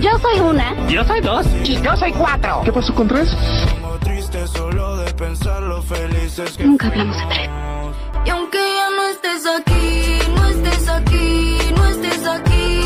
Yo soy una. Yo soy dos. Y yo soy cuatro. ¿Qué pasó con tres? Nunca hablamos de tres.